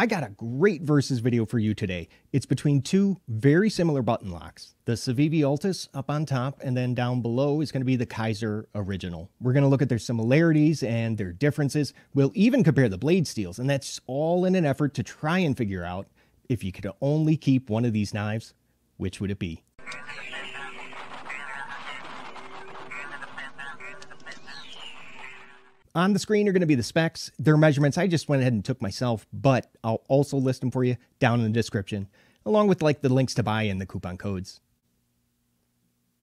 I got a great versus video for you today. It's between two very similar button locks. The Civivi Altus up on top and then down below is going to be the Kizer Original. We're going to look at their similarities and their differences. We'll even compare the blade steels and that's all in an effort to try and figure out if you could only keep one of these knives, which would it be? On the screen are going to be the specs, their measurements. I just went ahead and took myself, but I'll also list them for you down in the description, along with like the links to buy and the coupon codes.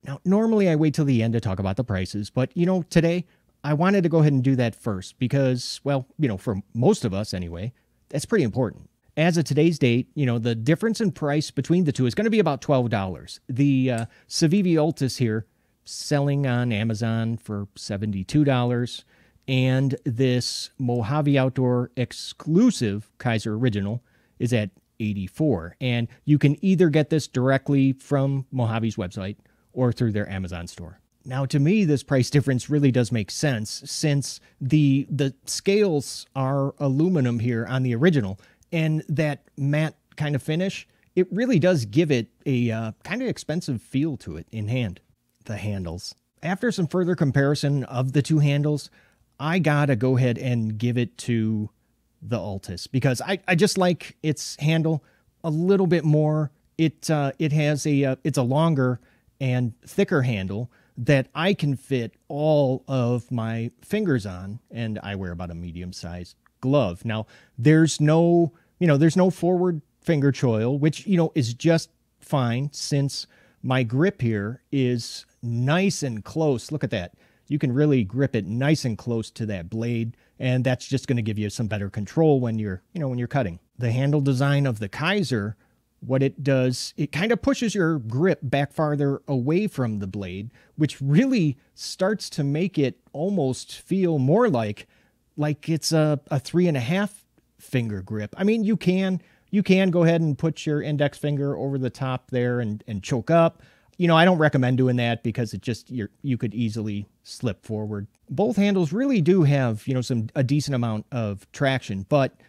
Now, normally I wait till the end to talk about the prices, but you know, today I wanted to go ahead and do that first because, well, you know, for most of us anyway, that's pretty important. As of today's date, you know, the difference in price between the two is going to be about $12. The uh, Civivi Altus here selling on Amazon for $72 and this Mojave Outdoor exclusive Kizer Original is at 84. And you can either get this directly from Mojave's website or through their Amazon store. Now, to me, this price difference really does make sense since the the scales are aluminum here on the original, and that matte kind of finish. It really does give it a uh, kind of expensive feel to it in hand. The handles. After some further comparison of the two handles, I gotta go ahead and give it to the Altus because I, I just like its handle a little bit more. It uh, it has a uh, it's a longer and thicker handle that I can fit all of my fingers on, and I wear about a medium sized glove. Now there's no you know there's no forward finger choil, which you know is just fine since my grip here is nice and close. Look at that you can really grip it nice and close to that blade and that's just going to give you some better control when you're you know when you're cutting. The handle design of the Kizer what it does it kind of pushes your grip back farther away from the blade which really starts to make it almost feel more like like it's a, a three and a half finger grip. I mean you can you can go ahead and put your index finger over the top there and, and choke up you know, I don't recommend doing that because it just you you could easily slip forward. Both handles really do have, you know, some a decent amount of traction, but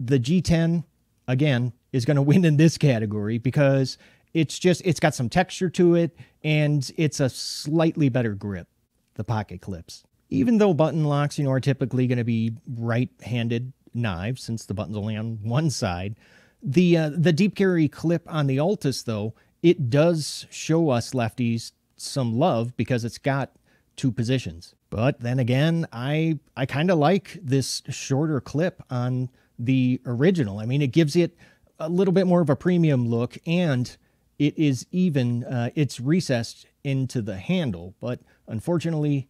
the G10 again is going to win in this category because it's just it's got some texture to it and it's a slightly better grip. The pocket clips. Even though button locks, you know, are typically going to be right-handed knives since the button's only on one side, the uh, the deep carry clip on the Altus though it does show us lefties some love because it's got two positions. But then again, I I kind of like this shorter clip on the original. I mean, it gives it a little bit more of a premium look and it is even uh, it's recessed into the handle, but unfortunately,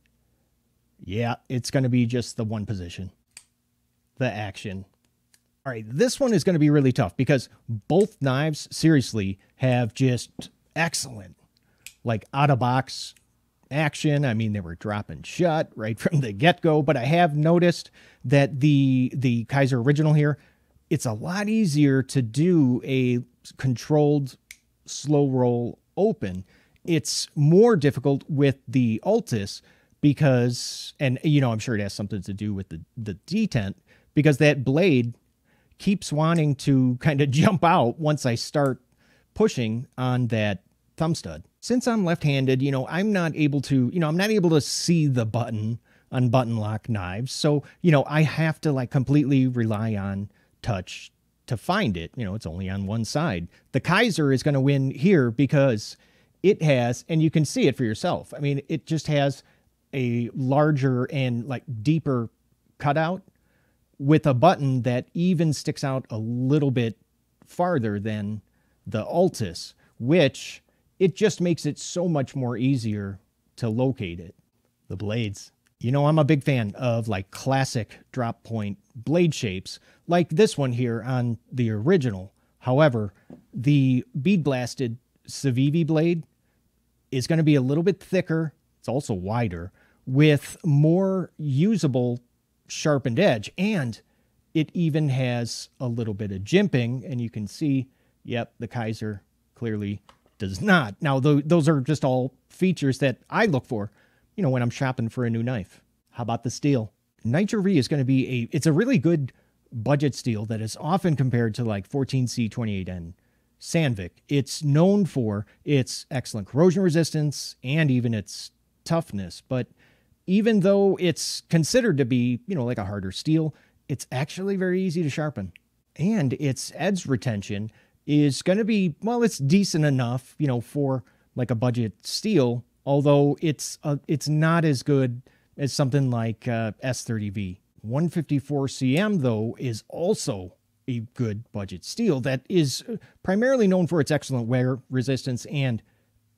yeah, it's going to be just the one position. The action all right, this one is going to be really tough because both knives, seriously, have just excellent, like out of box action. I mean, they were dropping shut right from the get go. But I have noticed that the the Kizer original here, it's a lot easier to do a controlled slow roll open. It's more difficult with the Altus because, and you know, I'm sure it has something to do with the the detent because that blade keeps wanting to kind of jump out once I start pushing on that thumb stud. Since I'm left-handed, you know, I'm not able to, you know, I'm not able to see the button on button lock knives. So, you know, I have to like completely rely on touch to find it. You know, it's only on one side. The Kizer is going to win here because it has, and you can see it for yourself. I mean, it just has a larger and like deeper cutout with a button that even sticks out a little bit farther than the Altus, which it just makes it so much more easier to locate it. The blades. You know, I'm a big fan of like classic drop point blade shapes, like this one here on the original. However, the bead blasted Civivi blade is going to be a little bit thicker. It's also wider with more usable sharpened edge. And it even has a little bit of jimping and you can see yep the Kizer clearly does not. Now th- those are just all features that i look for you know when i'm shopping for a new knife. How about the steel? Nitro v is going to be a it's a really good budget steel that is often compared to like 14C28N Sandvik. It's known for its excellent corrosion resistance and even its toughness, but even though it's considered to be, you know, like a harder steel, it's actually very easy to sharpen. And its edge retention is going to be, well, it's decent enough, you know, for like a budget steel, although it's uh, it's not as good as something like uh, S30V. 154cm though is also a good budget steel that is primarily known for its excellent wear resistance and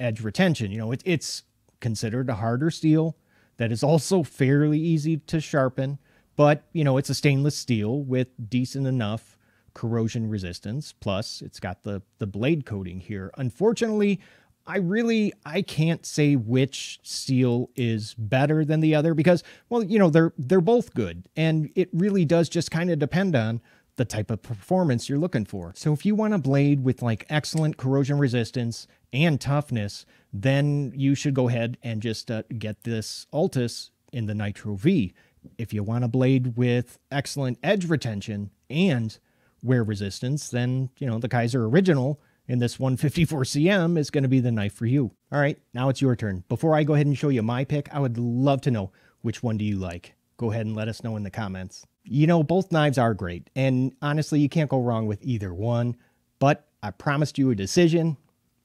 edge retention. You know, it, it's considered a harder steel that is also fairly easy to sharpen, but you know, it's a stainless steel with decent enough corrosion resistance. Plus, it's got the the blade coating here. Unfortunately, I really I can't say which steel is better than the other because well, you know, they're they're both good and it really does just kind of depend on the type of performance you're looking for. So if you want a blade with like excellent corrosion resistance and toughness, then you should go ahead and just uh, get this Altus in the Nitro V. If you want a blade with excellent edge retention and wear resistance, then, you know, the Kizer Original in this 154cm is going to be the knife for you. All right, now it's your turn. Before I go ahead and show you my pick, I would love to know which one do you like? Go ahead and let us know in the comments. You know, both knives are great, and honestly, you can't go wrong with either one, but I promised you a decision,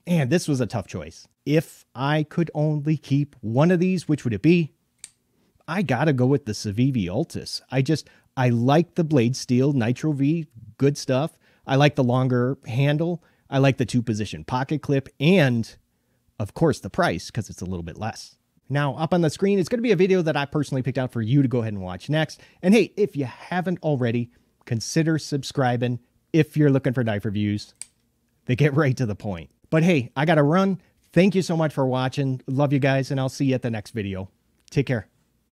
and this was a tough choice. If I could only keep one of these, which would it be? I gotta go with the Civivi Altus. I just, I like the blade steel Nitro V, good stuff. I like the longer handle. I like the two position pocket clip and of course the price because it's a little bit less. Now, up on the screen is going to be a video that I personally picked out for you to go ahead and watch next. And hey, if you haven't already, consider subscribing if you're looking for knife reviews. They get right to the point. But hey, I got to run. Thank you so much for watching. Love you guys, and I'll see you at the next video. Take care.